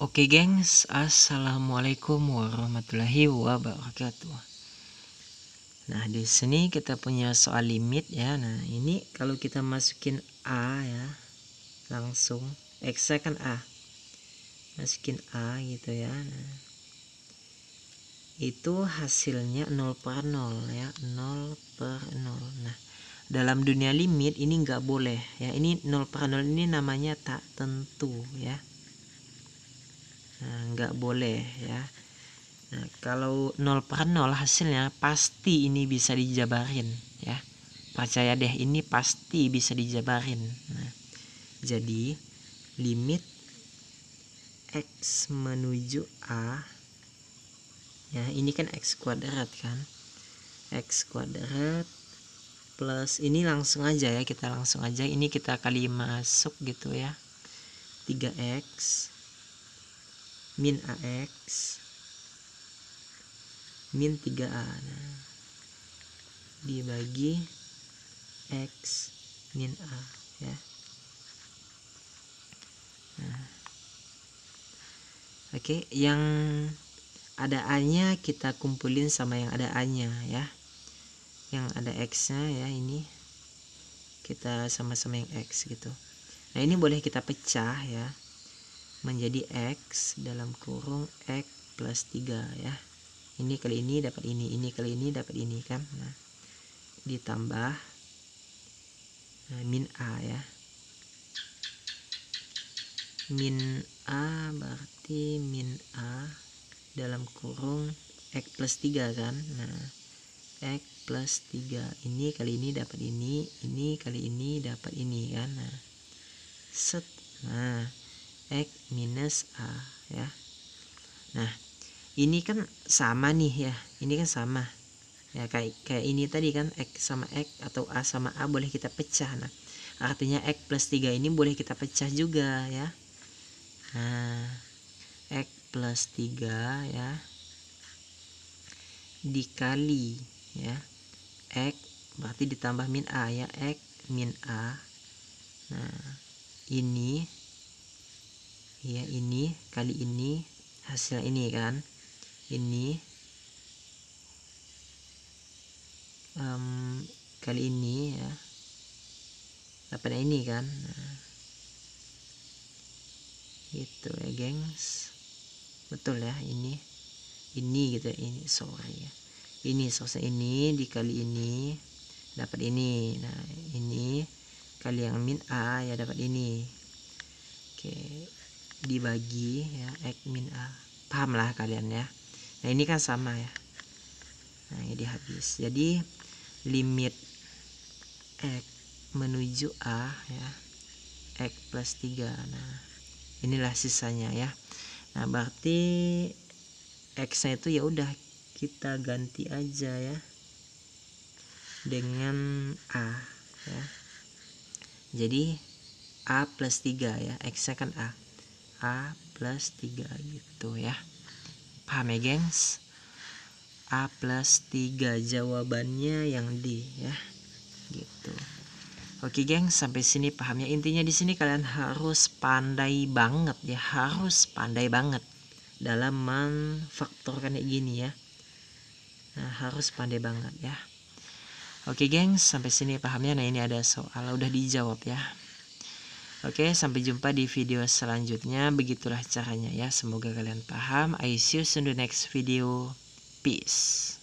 Oke gengs, assalamualaikum warahmatullahi wabarakatuh. Nah di sini kita punya soal limit ya. Nah ini kalau kita masukin a ya, langsung x kan a, masukin a gitu ya. Nah, itu hasilnya 0 per 0 ya, 0 per 0. Nah dalam dunia limit ini nggak boleh ya. Ini 0 per 0 ini namanya tak tentu ya nggak boleh ya. Nah, kalau 0 per 0 hasilnya pasti ini bisa dijabarin ya. Percaya deh ini pasti bisa dijabarin. Nah, jadi limit x menuju a ya ini kan x kuadrat kan? X kuadrat plus ini langsung aja ya kita langsung aja. Ini kita kali masuk gitu ya. 3x min AX min 3A nah, dibagi X min A ya. Nah. Oke yang ada A nya kita kumpulin sama yang ada A nya ya. Yang ada X nya ya ini kita sama-sama yang X gitu. Nah ini boleh kita pecah ya menjadi X dalam kurung X plus 3 ya. Ini kali ini dapat ini ini kali ini dapat ini kan? Nah ditambah nah, min A ya. Min A berarti min A dalam kurung X plus 3 kan? Nah X plus 3 ini kali ini dapat ini ini kali ini dapat ini kan? Nah set. Nah X minus A ya. Nah ini kan sama nih ya. Ini kan sama. Ya kayak kayak ini tadi kan X sama X atau A sama A boleh kita pecah. Nah artinya X plus 3 ini boleh kita pecah juga ya. Nah X plus 3 ya dikali ya X berarti ditambah min A ya X min A. Nah ini ya ini kali ini hasil ini kan. Ini. Um, kali ini ya. Dapat ini kan. Nah, gitu ya gengs. Betul ya ini. Ini gitu ya, ini sorry ya. Ini selesai ini dikali ini dapat ini. Nah ini. Kali yang min a ya dapat ini. Oke dibagi ya X min A. Paham lah kalian ya. Nah ini kan sama ya. Nah ini habis jadi limit X menuju A ya X plus 3 nah inilah sisanya ya. Nah berarti X nya itu ya udah kita ganti aja ya dengan A ya. Jadi A plus 3 ya X nya kan A A plus 3 gitu ya. Paham ya gengs? A plus 3 jawabannya yang D ya. Gitu. Oke gengs sampai sini pahamnya intinya di sini kalian harus pandai banget ya harus pandai banget dalam memfaktorkan kayak gini ya. Nah harus pandai banget ya. Oke gengs sampai sini pahamnya. Nah ini ada soal udah dijawab ya Oke, sampai jumpa di video selanjutnya. Begitulah caranya ya. Semoga kalian paham. I see you soon the next video. Peace.